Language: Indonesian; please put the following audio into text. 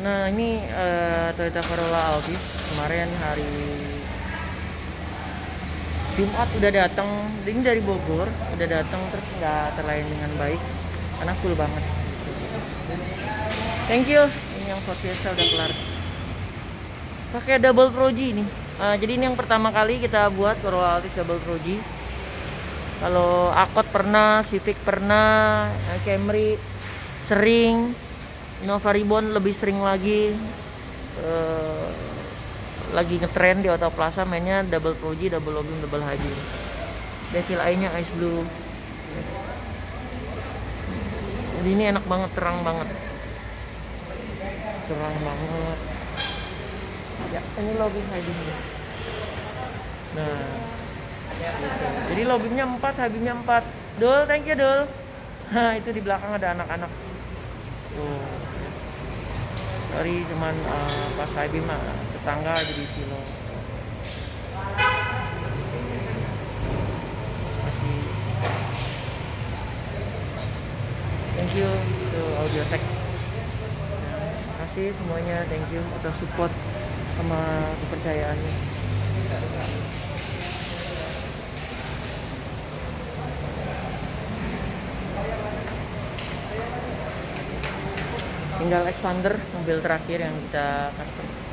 Nah ini uh, Toyota Corolla Altis kemarin hari Jumat udah datang, ini dari Bogor udah datang terus nggak terlayani dengan baik karena full banget. Thank you. Ini yang Ford Fiesta udah kelar. Pakai double Pro G ini. Uh, jadi ini yang pertama kali kita buat Corolla Altis double Pro G. Kalau Akot pernah, Civic pernah, Camry sering, Innova Ribbon lebih sering lagi uh, lagi ngetren di Auto Plaza mainnya double Pro G, double login, double haji. Devil Eye-nya ice blue. Jadi ini enak banget, terang banget. Terang banget. Ya, ini login haji. Nah, gitu. Jadi loginnya 4, habibnya 4. Dul, thank you Dul. Nah, itu di belakang ada anak-anak. Tuh sorry cuman uh, pas Habib mah tetangga aja di silo masih. Thank you to audio tech ya, kasih semuanya. Thank you atas support sama kepercayaannya tinggal expander mobil terakhir yang kita custom